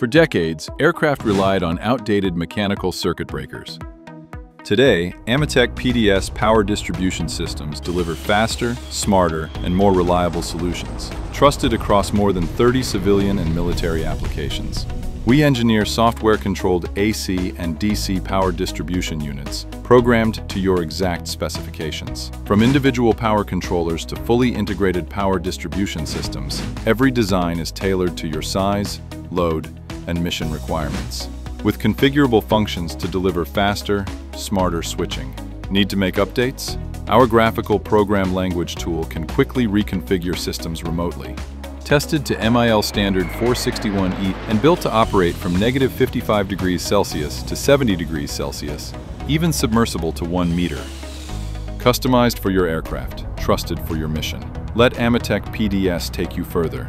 For decades, aircraft relied on outdated mechanical circuit breakers. Today, Ametek PDS power distribution systems deliver faster, smarter, and more reliable solutions, trusted across more than 30 civilian and military applications. We engineer software-controlled AC and DC power distribution units, programmed to your exact specifications. From individual power controllers to fully integrated power distribution systems, every design is tailored to your size, load, and mission requirements. With configurable functions to deliver faster, smarter switching. Need to make updates? Our graphical program language tool can quickly reconfigure systems remotely. Tested to MIL standard 461E and built to operate from negative 55 degrees Celsius to 70 degrees Celsius, even submersible to 1 meter. Customized for your aircraft, trusted for your mission. Let Ametek PDS take you further.